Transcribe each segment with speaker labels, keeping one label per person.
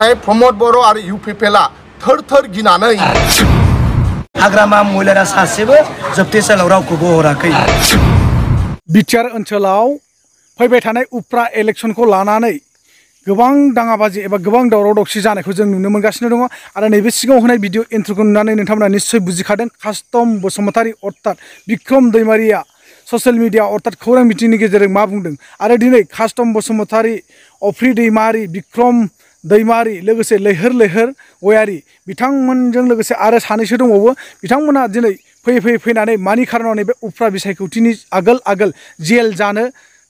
Speaker 1: प्रमद बर' आरो इउ पि पि थोर थोर गिनानै.
Speaker 2: हाग्रामा महिलारा सासेबो जोबथेसालियाव रावखौबो हराखै।
Speaker 3: बिटिआर ओनसोलाव फैबाय थानाय उफ्रा इलेक्सनखौ लानानै गोबां दाङाबाजि एबा गोबां दावराव दावसि जानायखौ जों नुनो मोनगासिनो दङ। आरो नैबे सिगाङाव होनाय भिडिअ इन्ट्र'खौ नुनानै नोंथांमोना निस्सय बुजिखादों। कास्टम बसुमतारी अर्थात बिक्रम दैमारिया ससियेल मिडिया अर्थात खौरां मिथिंनि गेजेरजों मा बुंदों? आरो दिनै कास्टम बसुमतारी अफ्रि दैमारि बिक्रम दैमारि, लोगोसे लैहोर लैहोर, गयारि। बिथांमोनजों लोगोसे आरो सानैसो दंबावो। बिथांमोना दिनै फैयै फैयै फैनानै मानि खारनाव नैबे उफ्रा बिसायख'थिनि आगोल आगोल जेल जानो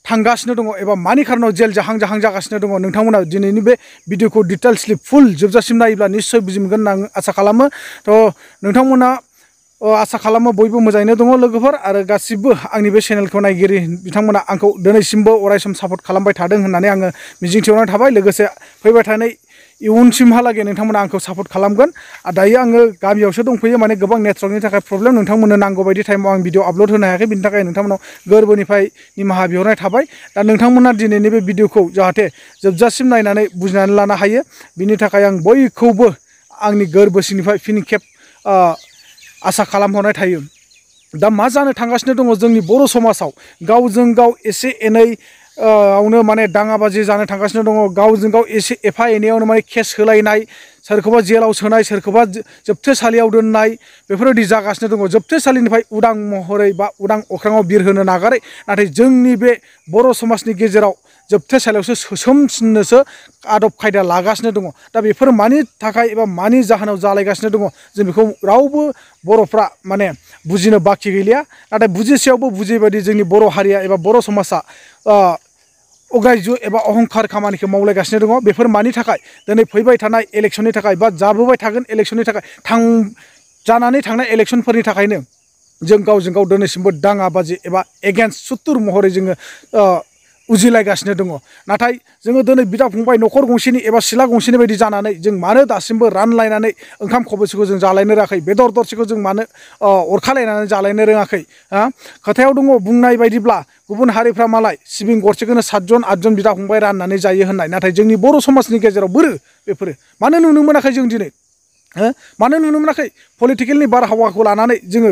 Speaker 3: थांगासिनो दङ एबा मानि खारनाव जेल जाहां जाहां जागासिनो दङ। नोंथांमोना दिनैनि बे भिडिअखौ डिटेल्सलि फुल जोबजासिम नायोब्ला निस्सय बुजि मोनगोन होनना आं आसा खालामो। थ' नोंथांमोना आसा खालामो बयबो मोजाङैनो दङ लोगोफोर आरो गासिबो आंनि बे चेनेलखौ नायगिरि बिथांमोना आंखौ दिनैसिमबो अरायसम सापर्ट खालामबाय थादों होननानै आङो मिजिंथिहरनाय थाबाय लोगोसे फैबाय थानाय इयुनसिमहालागै नोंथांमोना आंखौ सापर्ट खालामगोन आरो दायो आङो गामियावसो दंफैयो माने गोबां नेटवर्कनि थाखाय प्रब्लेम नोंथांमोननो नांगौ बायदि टाइमाव आं भिडिअ आपल'ड होनो हायाखै बिनि थाखाय नोंथांमोनाव गोरबोनिफ्राय निमाहा बिहरनाय थाबाय दा नोंथांमोना दिनैनि बे भिडिअखौ जाहाथे जोबजासिम नायनानै बुजिनानै लानो हायो बिनि थाखाय आं बयखौबो आंनि गोरबो सिंनिफ्राय फिन खेब आ, आसा खालामहरनाय थायो। दा मा जानो थांगासिनो दङ जोंनि बर' समाजाव? गावजों गाव एसे एनै आवनो माने दाङाबाजि जानो थांगासिनो दङ। गावजों गाव एसे एफा एनैयावनो माने केस होलायनाय सोरखौबा जेलाव सोनाय सोरखौबा जोबथेसालियाव दोननाय बेफोरबायदि जागासिनो दङ। जोबथेसालिनिफ्राय उदां महरै बा उदां अख्राङाव बिरहोनो नागारै। नाथाय जोंनि बे बर' समाजनि गेजेराव जोबथेसालियावसो सोसोमसिननोसो आदब खायदा लागासिनो दङ। दा बेफोर मानि थाखाय एबा मानि जाहोनाव जालायगासिनो दङ जों बेखौ रावबो बर'फ्रा माने बुजिनो बाखि गैलिया। नाथाय बुजिसेयावबो बुजियै बायदि जोंनि बर' हारिया एबा बर' समाजा ओ, अगायजु एबा अहंखार खामानिखौ मावलायगासिनो दङ। बेफोर मानि थाखाय? दिनै फैबाय थानाय इलेक्सननि थाखाय बा जाबोबाय थागोन इलेक्सननि थाखाय थां जानानै थांनाय इलेक्सनफोरनि थाखायनो जों गावजों गाव दिनैसिमबो दाङाबाजि एबा एगेन्स्ट सुथुर महरै जोङो उजिलायगासिनो दङ नाथाय जोङो दिनै बिदा फंबाय न'खर गंसेनि एबा सिला गंसेनि बायदि जानानै जों मानो दासिमबो रानलायनानै ओंखाम खबसेखौ जों जालायनो रोङाखै बेदर दरसेखौ जों मानो ओ, अरखालायनानै जालायनो रोङाखै हा खोथायाव दङ बुंनाय बायदिब्ला गुबुन हारिफ्रा मालाय सिबिं गरसेखौनो सातजन आठजन बिदा फंबाय राननानै जायो होननाय नाथाय जोंनि बर' समाजनि गेजेराव बोरो बेफोरो मानो नुनो मोनाखै जों दिनै हो? मानो नुनो मोनाखै पलिटिकेलनि बारहावाखौ लानानै जोङो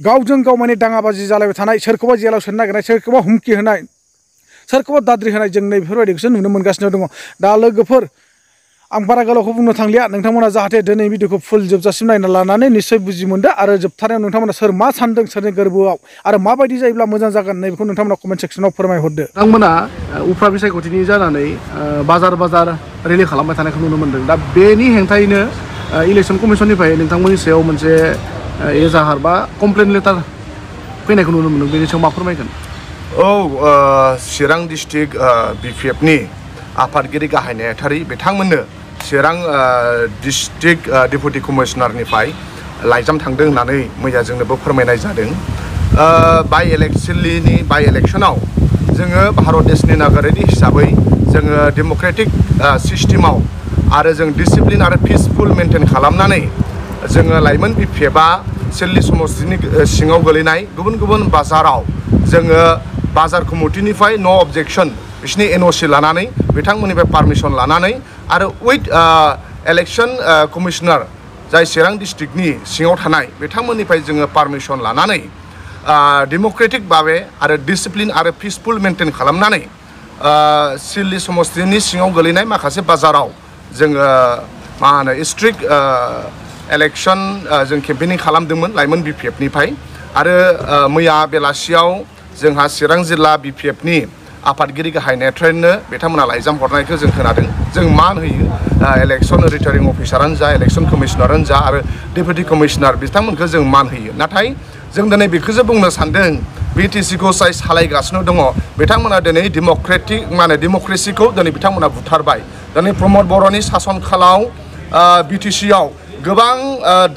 Speaker 3: गावजों गाव माने दाङाबाजि जालायबाय थानाय सोरखौबा जेलाव सोनो नागिरनाय सोरखौबा हुमखि होनाय सोरखौबा दाद्रि होनाय जों नै बेफोरबायदिखौसो नुनो दा लोगोफोर आं बारा गोलावखौ बुंनो थांलिया। नोंथांमोना जाहाथे दिनै भिडिअखौ फुल जोबजासिम नायना लानानै निस्सय बुजि मोनदो आरो जोबथारनायाव नोंथांमोना सोर मा सानदों सोरनि गोरबोआव आरो माबायदि जायोब्ला मोजां जागोन नैबेखौ नोंथांमोना कमेन्ट सेक्सनाव फोरमायहरदो।
Speaker 4: बिथांमोना ओ, उफ्रा बिसायख'थिनि जानानै बाज़ार बाज़ार रेलि खालामबाय थानायखौ नुनो मोन्दों। दा बेनि हेंथायैनो इलेक्सन कमिसननिफ्राय नोंथांमोननि एजाहार कमप्लेन लेटार फैनायखौ नुनो मोन्दों। बेनि
Speaker 1: औ ओ, चिरां डिस्ट्रिक्ट बि पि एफनि आफादगिरि गाहाय नेहाथारि बिथांमोननो चिरां डिस्ट्रिक्ट डेपुटि कमिशनारनिफ्राय लाइजाम थांदों होननानै मैया जोंनोबो फोरमायनाय जादों ओ, बाइ इलेक्सननि बाइ इलेक्सनाव जोङो भारत देशनि नागरिक हिसाबै जोङो डेम'क्रेटिक सिस्टेमाव आरो जों डिसिप्लिन आरो पिसफुल मेनटेन खालामनानै जोङो लाइमोन बि पि एफआ सिल्ली समस्तिनि ओ, सिङाव गोलैनाय गुबुन गुबुन बाजाराव जोङो बाज़ार कमिटिनिफ्राय न' अबजेक्सन बिसिनि एन अ सि लानानै बिथांमोननिफ्राय पारमिसन लानानै आरो उइथ इलेक्सन कमिशनार जाय चिरां डिस्ट्रिक्टनि सिङाव थानाय बिथांमोननिफ्राय जोङो पारमिसन लानानै डेम'क्रेटिक भाबे आरो डिसिप्लिन आरो पिसफुल मेनटेन खालामनानै ओ, सिल्ली समस्तिनि सिङाव गोलैनाय माखासे बाजाराव जोङो मा होनो स्ट्रिक्ट इलेक्सन जों केम्पेनिं खालामदोंमोन लाइमोन बि आरो मैया बेलासियाव जोंहा चिरां जिल्ला बि पि एफनि आफादगिरि गाहाय नेथ्रेननो बिथांमोना लाइजाम हरनायखौ जों खोनादों। जों मान होयो इलेक्सन रिटार्निं अफिसारानो जा इलेक्सन कमिशनारानो जा आरो डेपुटि कमिशनार बिथांमोनखौ जों मान होयो। नाथाय जों दिनै बेखौसो बुंनो सानदों बि टि सिखौ जाय सालायगासिनो दङ। बिथांमोना दिनै डेम'क्रेटिक माने डेम'क्रेसिखौ दिनै बिथांमोना बुथारबाय। दिनै प्रमद बर'नि सासन खालाव बि टि सियाव गोबां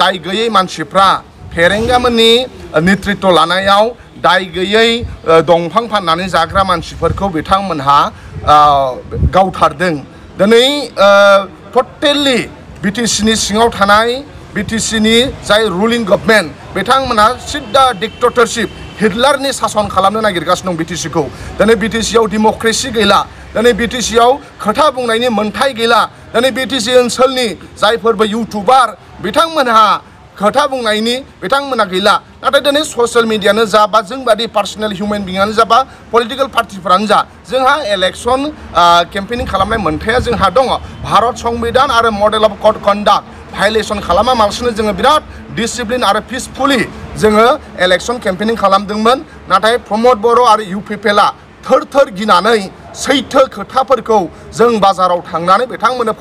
Speaker 1: दाय गैयै मानसिफ्रा फेरेंगामोननि नेतृत्व लानायाव दाय गैयै दंफां फाननानै जाग्रा मानसिफोरखौ बिथांमोनहा गावथारदों। दिनै टटेलि बि टि सिनि सिङाव थानाय बि टि सिनि जाय रुलिं गभर्नमेन्ट बिथांमोना सिद्दा डिक्टरशिप हिटलारनि सासन खालामनो नागिरगासिनो दं बि टि सिखौ दिनै बि डेम'क्रेसि गैला, दिनै बिटिसिआव खोथा बुंनायनि मोन्थाय गैला, दिनै बिटिसि ओनसोलनि जायफोरबो इउटुबार बिथांमोनहा खोथा बुंनायनि बिथांमोना गैला। नाथाय दिनै ससियेल मिडियानो जा बा जोंबादि पार्सनेल हिउमेन जा बा पलिटिकेल पार्टिफोरानो जा, जोंहा इलेक्सन केम्पेनिं खालामनाय मोन्थाया जोंहा भारत संबिधान आरो model of code conduct violation खालामालासिनो जोङो बिराद डिसिप्लिन आरो पिसफुलि जोङो इलेक्सन केम्पेनिं नाथाय प्रमद बर' आरो इउ पि पि एलआ थोर थोर गिनानै सैथो खोथाफोरखौ जों बाजाराव थांनानै बिथांमोननो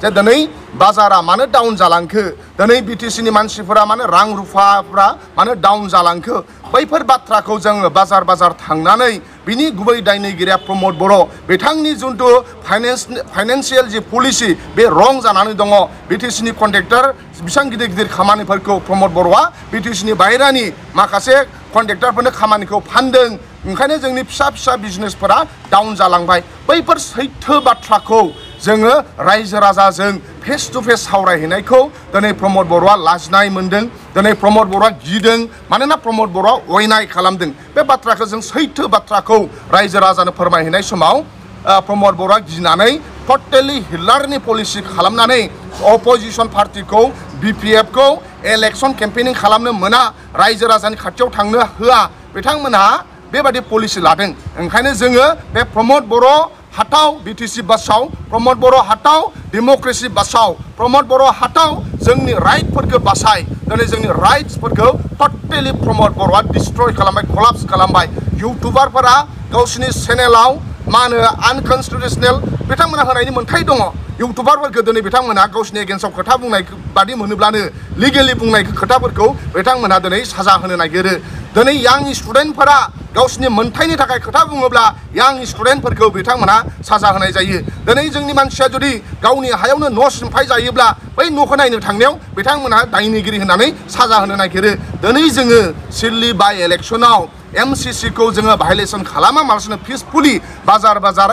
Speaker 1: जे दिनै बाजारा मानो डाउन जालांखो? दिनै बिटिसिनि मानसिफोरा मानो रां रुफाफ्रा मानो डाउन जालांखो? बैफोर बाथ्राखौ जोङो बाजार बाजार थांनानै बिनि गुबै दायनिगिरिया प्रमद बर' बिथांनि जिथु फाइनेन्स फाइनेन्सियेल जि पलिसि बे रं जानानै दङ। बिटिसिनि कन्ट्रेक्टर बेसेबां गिदिर गिदिर खामानिफोरखौ प्रमद बर'आ बिटिसिनि बाहेरानि माखासे कन्ट्रेक्टरफोरनो खामानिखौ फानदों। ओंखायनो जोंनि फिसा फिसा बिजनेसफोरा डाउन जालांबाय। बैफोर सैथो बाथ्राखौ जोङो रायजो राजाजों फेस टु फेस सावरायहैनायखौ दिनै प्रमद बर'आ लाजिनाय मोन्दों। दिनै प्रमद बर'आ गिदों, मानोना प्रमद बर'आ अयनाय खालामदों। बे बाथ्राखौ जों सैथो बाथ्राखौ रायजो राजानो फोरमायहैनाय समाव प्रमद बर'आ गिनानै टटेलि हिलारनि पलिसि खालामनानै अपोजिसन पार्टिखौ बिपिएफखौ इलेक्सन केम्पेनिं खालामनो मोना, रायजो राजानि खाथियाव थांनो होआ। बिथांमोनहा बेबादि पलिसि लादों। ओंखायनो जोङो बे प्रमद बर' हाथाव बिटिसि बासाव प्रमद बर' हाथाव डेम'क्रेसि बासाव प्रमद बर' हाथाव जोंनि राइटफोरखौ बासाय दिनै जोंनि राइट्सफोरखौ टटेलि प्रमद बर'आ डिस्ट्रय खालामबाय कलाप्स खालामबाय इउटुबारफोरा गावसिनि चेनेलाव मा होनो आनकनस्टिटिउसनेल बिथांमोना होनायनि मोन्थाय दङ इउटुबारफोरखौ दिनै बिथांमोना गावसिनि एगेन्स्टआव खोथा बुंनाय बादि मोनोब्लानो लिगेलि बुंनाय खोथाफोरखौ बिथांमोनहा दिनै साजा होनो नागिरो दिनै यां स्टुडेन्टफोरा गावसिनि मोन्थायनि थाखाय खोथा बुङोब्ला यां स्टुडेन्टफोरखौ बिथांमोना साजा होनाय जायो दिनै जोंनि मानसिया जुदि गावनि हायावनो न' सिमफाय जायोब्ला बै न'खौ नायनो थांनायाव बिथांमोनहा दायनिगिरि होननानै साजा होनो नागिरो दिनै जोङो सिल्लि बाइ इलेक्सनाव एमसिसिखौ जोङो भायलेसन खालामालासिनो पिसफुलि बाज़ार बाज़ार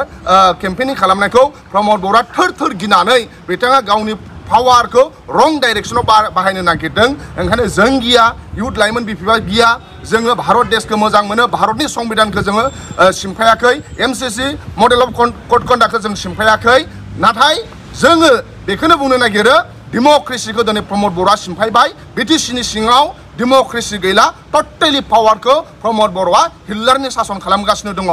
Speaker 1: केम्पेनिं खालामनायखौ प्रमद बर'आ थोर थोर गिनानै बिथाङा गावनि पावारखौ रं डाइरेक्सनाव बाहायनो नागिरदों। ओंखायनो जों गिया, इउथ लाइमोन बिफिबा गिया, जोङो भारत देशखौ मोजां मोनो, भारतनि संबिधानखौ जोङो सिमफायाखै। एमसिसि मडेल अफ कड कन्डाक्टखौ जों सिमफायाखै। नाथाय जोङो बेखौनो बुंनो नागिरो डेम'क्रेसिखौ दिनै प्रमद बर'आ सिमफायबाय बिटिसिनि सिङाव डेम'क्रेसि गैला टटेलि पावारखौ प्रमद बर'आ हिटलारनि सासन खालामगासिनो दङ।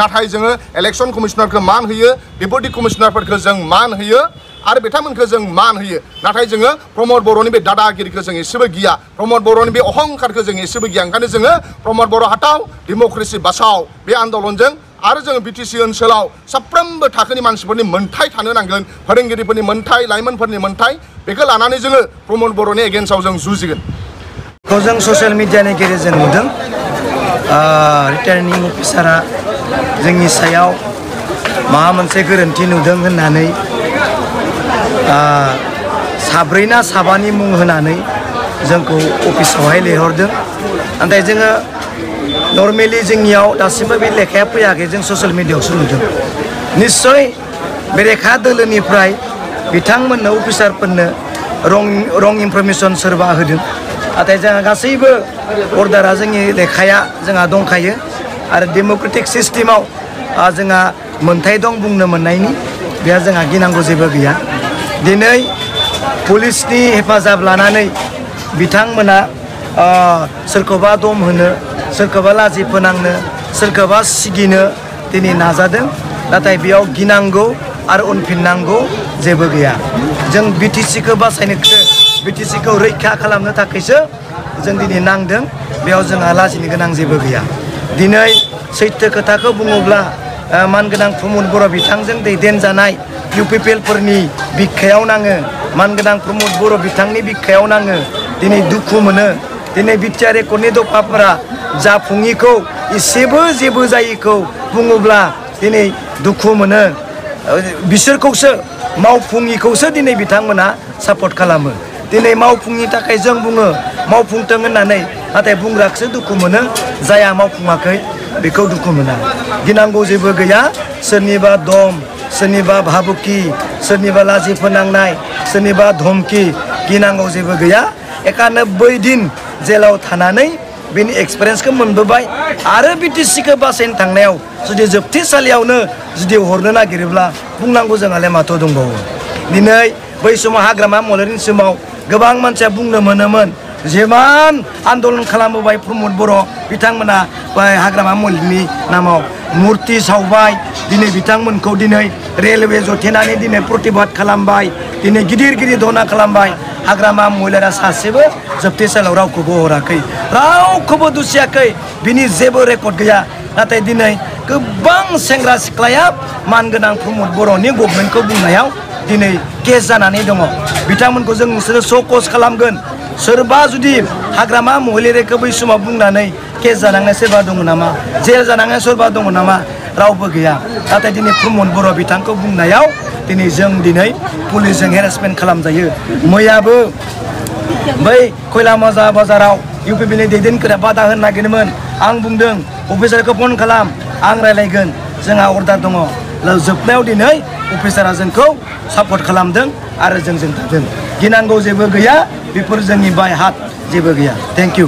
Speaker 1: नाथाय जोङो इलेक्सन कमिसनारखौ मान होयो डेपुटि कमिसनारफोरखौ जों मान होयो आरो बिथांमोनखौ जों मान होयो। नाथाय जोङो प्रमद बर'नि बे दादागिरिखौ जों एसेबो गिया। प्रमद बर'नि बे अहंकारखौ जों एसेबो गिया। ओंखायनो जोङो प्रमद बर' हाथाव डेम'क्रेसि बासाव। बे आन्दलनजों आरो जोङो बिटिसि ओनसोलाव साफ्रोमबो थाखोनि मानसिफोरनि मोन्थाय थानो नांगोन। फोरोंगिरिफोरनि मोन्थाय लाइमोनफोरनि मोन्थाय बेखौ लानानै जोङो प्रमद बर'नि एगेन्स्टआव जों जुजिगोन।
Speaker 2: जों ससियेल मिडियानि गेजेरजों नुदों रिटार्निं अफिसारा जोंनि सायाव माबा मोनसे गोरोन्थि नुदों होननानै साब्रै ना साबानि मुं होनानै जोंखौ अफिसावहाय लिंहरदों नाथाय जोङो नर्मेलि जोंनियाव दासिमबो बे लेखाया फैयाखै, जों ससियेल मिडियायावसो नुदों। निस्सय बेरेखा दोलोनिफ्राय बिथांमोननो, अफिसारफोरनो रं रं इनफरमेसन सोरबा होदों। नाथाय जोंहा गासैबो अर्डारा जोंनि लेखाया जोंहा दंखायो आरो डेम'क्रेटिक सिस्टेमाव जोंहा मोन्थाय दं बुंनो मोननायनि, बेहा जोंहा गिनांगौ जेबो गैया। दिनै पुलिसनि हेफाजाब लानानै बिथांमोना दम होनो, सोरखौबा लाजि फोनांनो, सोरखौबा सिगिनो दिनै नाजादों, नाथाय बेयाव गिनांगौ आरो उनफिननांगौ जेबो गैया। जों बिटिसिखौ बासायनोसो बिटिसिखौ रैखा खालामनो थाखायसो जों दिनै नांदों बेयाव जोंहा लाजिनो गोनां जेबो गैया दिनै सैथो खोथाखौ बुङोब्ला मानगोनां प्रमद बर' बिथांजों दैदेनजानाय इउ पि पि एलफोरनि बिखायाव नाङो मानगोनां प्रमद बर' बिथांनि बिखायाव नाङो दिनै दुखु मोनो दिनै बिटिआर रेकर्डनि दफाफोरा जाफुङिखौ एसेबो जेबो जायिखौ बुङोब्ला दिनै दुखु मोनो बिसोरखौसो मावफुङिखौसो दिनै बिथांमोना सापर्ट खालामो दिनै मावफुंनि थाखाय जों बुङो मावफुंथों होननानै नाथाय बुंग्राखौसो दुखु मोनो जाया मावफुङाखै बेखौ दुखु मोना गिनांगौ जेबो गैया सोरनिबा दम सोरनिबा भाबुकि सोरनिबा लाजि फोनांनाय सोरनिबा धमकि गिनांगौ जेबो गैया एकानब्बै दिन जेलाव थानानै बेनि एक्सपिरियेन्सखौ मोनबोबाय आरो बिटिसिखौ बासायनो थांनायाव जुदि जोबथेसालियावनो जुदि हरनो नागिरोब्ला बुंनांगौ जोंहालाय माथो दंबावो दिनै बै समाव हाग्रामा मलेरनि समाव गोबां मानसिया बुंनो मोनोमोन, जेमान आन्दलन खालामबोबाय प्रमद बर' बिथांमोना हाग्रामा मलिकनि नामाव मुर्ति सावबाय। दिनै बिथांमोनखौ दिनै रेलवे जथेनानै दिनै प्रतिबाद खालामबाय, दिनै गिदिर गिदिर धना खालामबाय। हाग्रामा महिलाया सासेबो जोबथेसालियाव रावखौबो हराखै, रावखौबो दुसियाखै। बिनि जेबो रेकर्ड गैया। नाथाय दिनै गोबां सेंग्रा सिख्लाया मानगोनां प्रमद बर'नि गभमेन्टखौ बुंनायाव दिनै केस जानानै दङ बिथांमोनखौ जों नोंसोरो सकस खालामगोन सोरबा जुदि हाग्रामा महिलारिखौ बै समाव बुंनानै केस जानांनाय सोरबा दङ नामा जेल जानांनाय सोरबा दङ नामा रावबो गैया नाथाय दिनै प्रमद बर' बिथांखौ बुंनायाव दिनै जों दिनै पुलिसजों हेरेसमेन्ट खालामजायो मैयाबो बै खयला मजा बाजाराव इउ पि पिनि दैदेनगिरिया बादा होनो नागिरदोंमोन आं बुंदों अफिसारखौ फन खालाम आं रायलायगोन जोंहा अर्डार दङ जोबनायाव दिनै अफिसारा जोंखौ सापर्ट खालामदों आरो जोंजों थादों गिनांगौ जेबो गैया। बेफोर बाय हाथ जेबो गैया। Thank you